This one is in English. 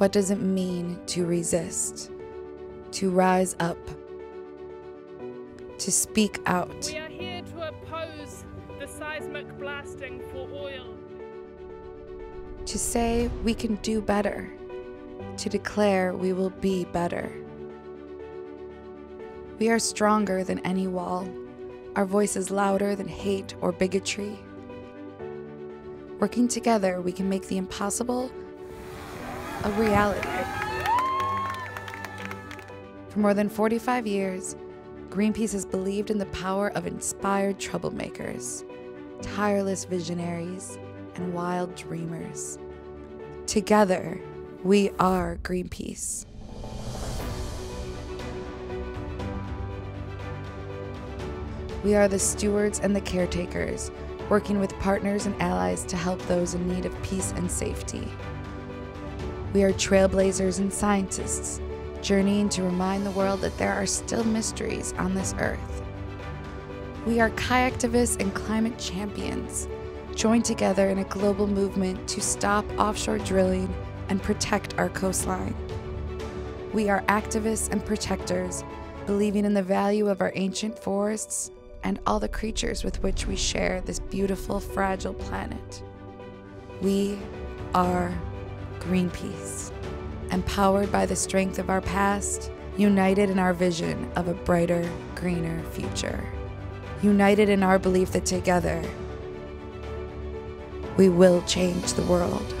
What does it mean to resist? To rise up? To speak out? We are here to oppose the seismic blasting for oil. To say we can do better? To declare we will be better? We are stronger than any wall. Our voice is louder than hate or bigotry. Working together, we can make the impossible a reality. For more than 45 years, Greenpeace has believed in the power of inspired troublemakers, tireless visionaries, and wild dreamers. Together, we are Greenpeace. We are the stewards and the caretakers, working with partners and allies to help those in need of peace and safety. We are trailblazers and scientists, journeying to remind the world that there are still mysteries on this earth. We are kayaktivists and climate champions, joined together in a global movement to stop offshore drilling and protect our coastline. We are activists and protectors, believing in the value of our ancient forests and all the creatures with which we share this beautiful, fragile planet. We are Greenpeace, empowered by the strength of our past, united in our vision of a brighter, greener future, united in our belief that together we will change the world.